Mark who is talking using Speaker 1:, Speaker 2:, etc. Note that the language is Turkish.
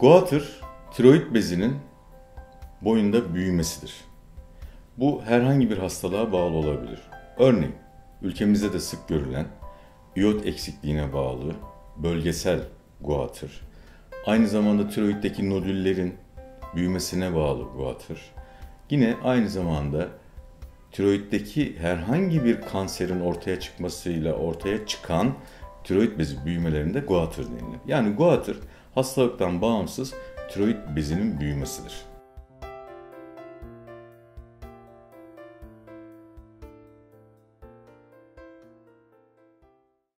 Speaker 1: Goiter, tiroid bezinin boyunda büyümesidir. Bu herhangi bir hastalığa bağlı olabilir. Örneğin, ülkemizde de sık görülen iot eksikliğine bağlı bölgesel goiter, aynı zamanda tiroiddeki nodüllerin büyümesine bağlı goiter, yine aynı zamanda tiroiddeki herhangi bir kanserin ortaya çıkmasıyla ortaya çıkan tiroid bezi büyümelerinde goiter denilir. Yani goiter hastalıktan bağımsız tiroid bezinin büyümesidir.